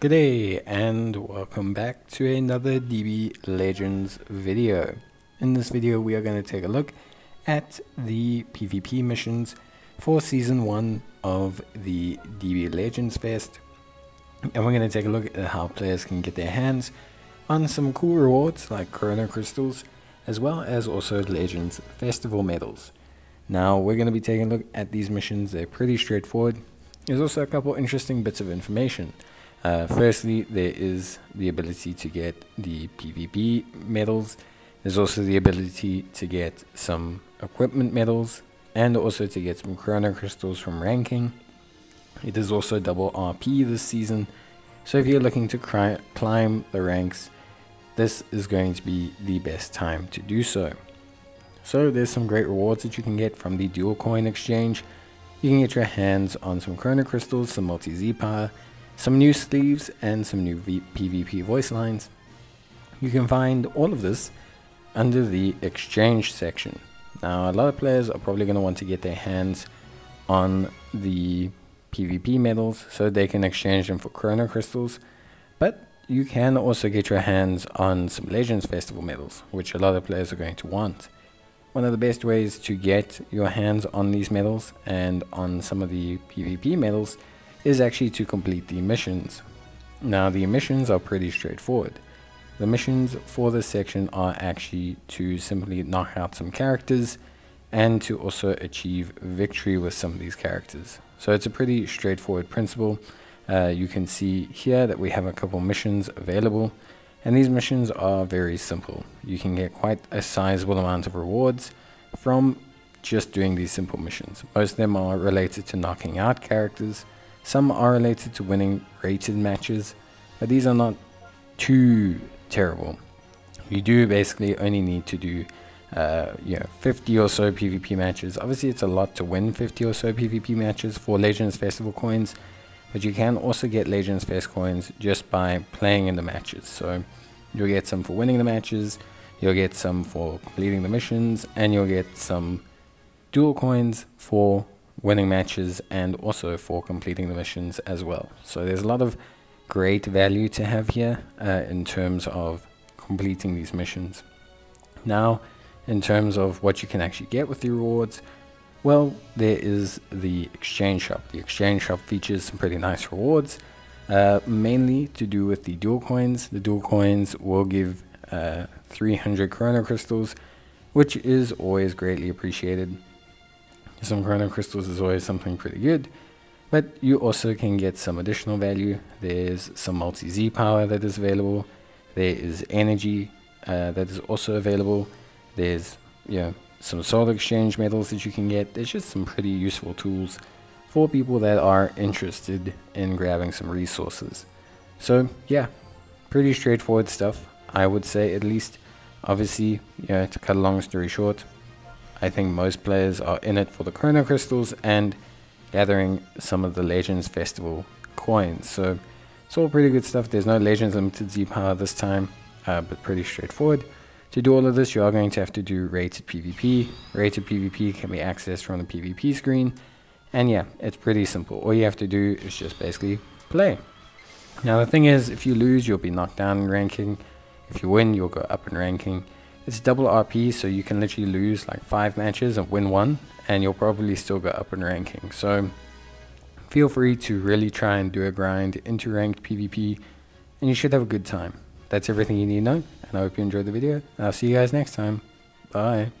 Good day and welcome back to another DB Legends video. In this video we are going to take a look at the PvP missions for season 1 of the DB Legends Fest and we're going to take a look at how players can get their hands on some cool rewards like Chrono Crystals as well as also Legends Festival medals. Now we're going to be taking a look at these missions, they're pretty straightforward. There's also a couple interesting bits of information. Uh, firstly, there is the ability to get the PvP medals. There's also the ability to get some equipment medals and also to get some chrono crystals from ranking. It is also double RP this season. So if you're looking to climb the ranks, this is going to be the best time to do so. So there's some great rewards that you can get from the duel coin exchange. You can get your hands on some chrono crystals, some multi Z power, some new sleeves and some new v PvP voice lines. You can find all of this under the exchange section. Now a lot of players are probably going to want to get their hands on the PvP medals so they can exchange them for chrono crystals but you can also get your hands on some Legends Festival medals which a lot of players are going to want. One of the best ways to get your hands on these medals and on some of the PvP medals is actually to complete the missions. Now the missions are pretty straightforward. The missions for this section are actually to simply knock out some characters and to also achieve victory with some of these characters. So it's a pretty straightforward principle. Uh, you can see here that we have a couple missions available and these missions are very simple. You can get quite a sizable amount of rewards from just doing these simple missions. Most of them are related to knocking out characters, some are related to winning rated matches, but these are not too terrible. You do basically only need to do uh, you know, 50 or so PvP matches. Obviously, it's a lot to win 50 or so PvP matches for Legends Festival coins, but you can also get Legends Fest coins just by playing in the matches. So you'll get some for winning the matches, you'll get some for completing the missions, and you'll get some duel coins for winning matches and also for completing the missions as well. So there's a lot of great value to have here uh, in terms of completing these missions. Now, in terms of what you can actually get with the rewards, well, there is the exchange shop. The exchange shop features some pretty nice rewards, uh, mainly to do with the duel coins. The duel coins will give uh, 300 chrono crystals, which is always greatly appreciated. Some chrono crystals is always something pretty good. But you also can get some additional value. There's some multi-Z power that is available. There is energy uh, that is also available. There's yeah, some soul exchange metals that you can get. There's just some pretty useful tools for people that are interested in grabbing some resources. So yeah, pretty straightforward stuff. I would say at least. Obviously, yeah, to cut a long story short, I think most players are in it for the Chrono Crystals and gathering some of the Legends Festival coins. So it's all pretty good stuff. There's no Legends Limited Z power this time, uh, but pretty straightforward. To do all of this, you are going to have to do rated PvP. Rated PvP can be accessed from the PvP screen. And yeah, it's pretty simple. All you have to do is just basically play. Now the thing is, if you lose, you'll be knocked down in ranking. If you win, you'll go up in ranking. It's double RP, so you can literally lose like five matches and win one, and you'll probably still go up in ranking. So feel free to really try and do a grind into ranked PvP, and you should have a good time. That's everything you need to know, and I hope you enjoyed the video. And I'll see you guys next time. Bye.